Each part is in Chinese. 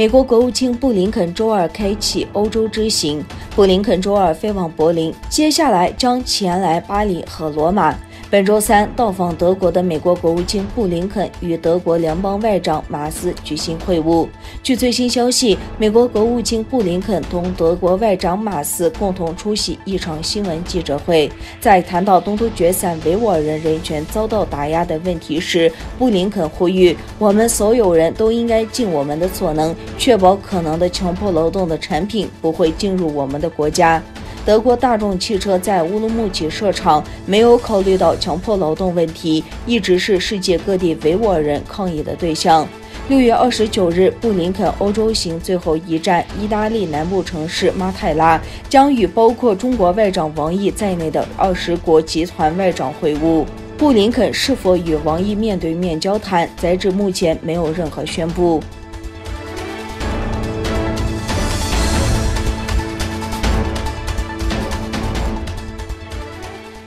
美国国务卿布林肯周二开启欧洲之行，布林肯周二飞往柏林，接下来将前来巴黎和罗马。本周三到访德国的美国国务卿布林肯与德国联邦外长马斯举行会晤。据最新消息，美国国务卿布林肯同德国外长马斯共同出席一场新闻记者会。在谈到东突厥散维吾尔人人权遭到打压的问题时，布林肯呼吁我们所有人都应该尽我们的所能，确保可能的强迫劳动的产品不会进入我们的国家。德国大众汽车在乌鲁木齐设厂，没有考虑到强迫劳动问题，一直是世界各地维吾尔人抗议的对象。六月二十九日，布林肯欧洲行最后一站——意大利南部城市马泰拉，将与包括中国外长王毅在内的二十国集团外长会晤。布林肯是否与王毅面对面交谈，截至目前没有任何宣布。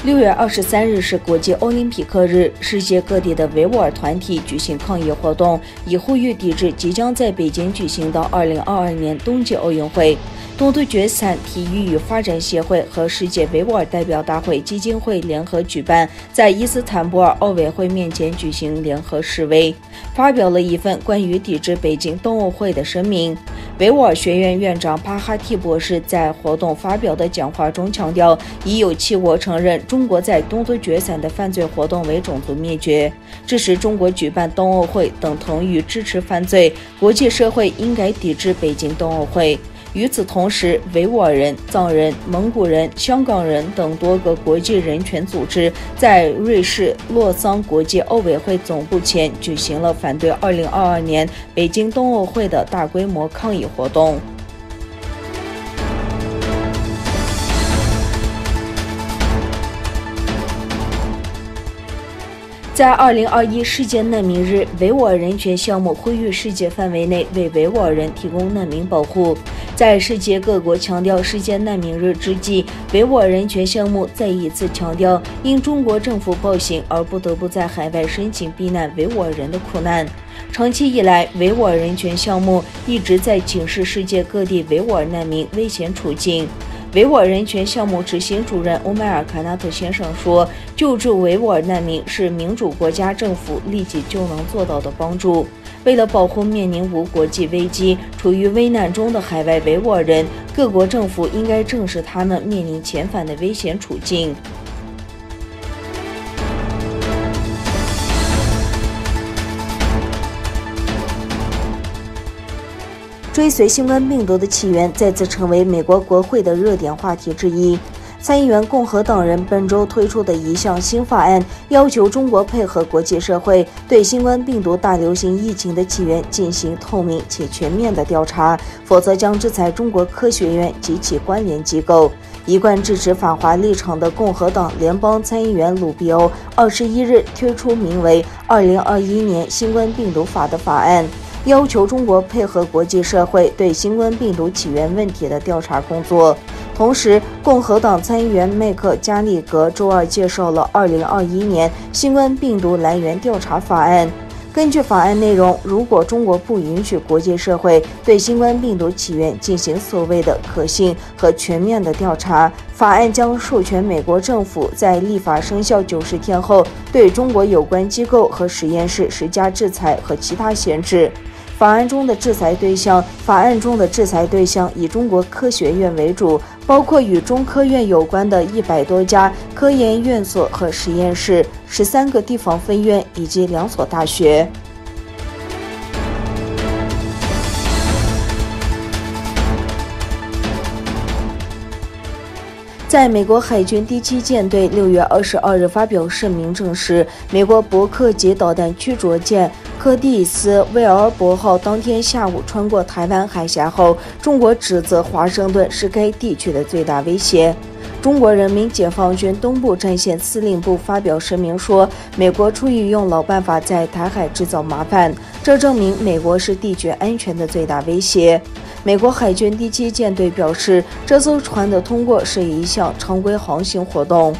六月二十三日是国际奥林匹克日，世界各地的维吾尔团体举行抗议活动，以呼吁抵制即将在北京举行的二零二二年冬季奥运会。东突厥散体育与发展协会和世界维吾尔代表大会基金会联合举办，在伊斯坦布尔奥委会面前举行联合示威，发表了一份关于抵制北京冬奥会的声明。维吾尔学院院长巴哈提博士在活动发表的讲话中强调，已有七国承认中国在东突决散的犯罪活动为种族灭绝，致使中国举办冬奥会等同于支持犯罪，国际社会应该抵制北京冬奥会。与此同时，维吾尔人、藏人、蒙古人、香港人等多个国际人权组织在瑞士洛桑国际奥委会总部前举行了反对2022年北京冬奥会的大规模抗议活动。在二零二一世界难民日，维吾尔人权项目呼吁世界范围内为维吾尔人提供难民保护。在世界各国强调世界难民日之际，维吾尔人权项目再一次强调因中国政府暴行而不得不在海外申请避难维吾尔人的苦难。长期以来，维吾尔人权项目一直在警示世界各地维吾尔难民危险处境。维吾尔人权项目执行主任欧麦尔·卡纳特先生说：“救助维吾尔难民是民主国家政府立即就能做到的帮助。为了保护面临无国际危机、处于危难中的海外维吾尔人，各国政府应该正视他们面临遣返的危险处境。”追随新冠病毒的起源再次成为美国国会的热点话题之一。参议员共和党人本周推出的一项新法案，要求中国配合国际社会，对新冠病毒大流行疫情的起源进行透明且全面的调查，否则将制裁中国科学院及其关联机构。一贯支持反华立场的共和党联邦参议员鲁比欧，二十一日推出名为《二零二一年新冠病毒法》的法案。要求中国配合国际社会对新冠病毒起源问题的调查工作。同时，共和党参议员麦克加利格周二介绍了2021年新冠病毒来源调查法案。根据法案内容，如果中国不允许国际社会对新冠病毒起源进行所谓的可信和全面的调查，法案将授权美国政府在立法生效九十天后对中国有关机构和实验室施加制裁和其他限制。法案中的制裁对象，法案中的制裁对象以中国科学院为主，包括与中科院有关的一百多家科研院所和实验室、十三个地方分院以及两所大学。在美国海军第七舰队六月二十二日发表声明证实，美国伯克级导弹驱逐舰柯蒂斯·威尔伯号当天下午穿过台湾海峡后，中国指责华盛顿是该地区的最大威胁。中国人民解放军东部战线司令部发表声明说，美国出于用老办法在台海制造麻烦，这证明美国是地区安全的最大威胁。美国海军第七舰队表示，这艘船的通过是一项常规航行活动。